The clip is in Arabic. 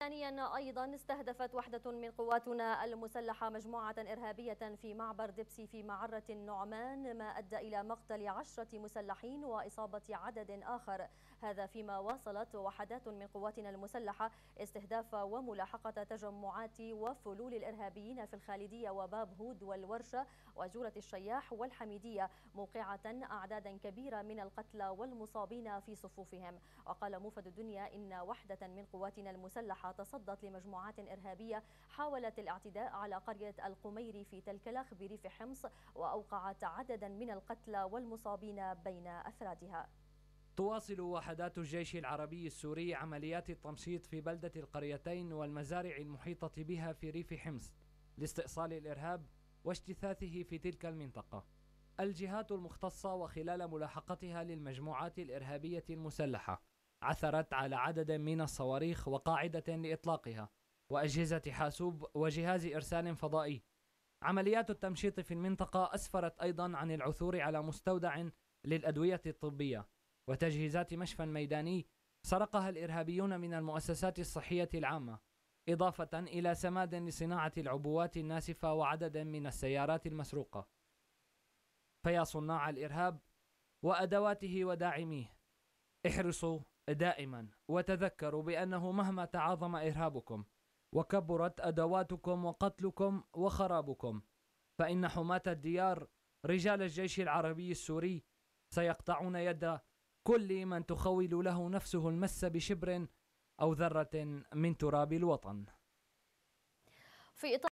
ثانيا أيضا استهدفت وحدة من قواتنا المسلحة مجموعة إرهابية في معبر دبسي في معرة النعمان ما أدى إلى مقتل عشرة مسلحين وإصابة عدد آخر. هذا فيما واصلت وحدات من قواتنا المسلحة استهداف وملاحقة تجمعات وفلول الإرهابيين في الخالدية وباب هود والورشة وجورة الشياح والحميدية موقعة أعدادا كبيرة من القتلى والمصابين في صفوفهم. وقال موفد الدنيا إن وحدة من قواتنا تصدت لمجموعات إرهابية حاولت الاعتداء على قرية القميري في تلكلخ بريف حمص وأوقعت عددا من القتلى والمصابين بين أفرادها. تواصل وحدات الجيش العربي السوري عمليات التمشيط في بلدة القريتين والمزارع المحيطة بها في ريف حمص لاستئصال الإرهاب واجتثاثه في تلك المنطقة. الجهات المختصة وخلال ملاحقتها للمجموعات الإرهابية المسلحة. عثرت على عدد من الصواريخ وقاعدة لإطلاقها وأجهزة حاسوب وجهاز إرسال فضائي. عمليات التمشيط في المنطقة أسفرت أيضا عن العثور على مستودع للأدوية الطبية. وتجهيزات مشفى ميداني سرقها الإرهابيون من المؤسسات الصحية العامة إضافة إلى سماد لصناعة العبوات الناسفة وعدد من السيارات المسروقة. فيا صناع الإرهاب وأدواته وداعميه. احرصوا دائما وتذكروا بأنه مهما تعاظم إرهابكم وكبرت أدواتكم وقتلكم وخرابكم فإن حماة الديار رجال الجيش العربي السوري سيقطعون يد كل من تخول له نفسه المس بشبر أو ذرة من تراب الوطن. في إطار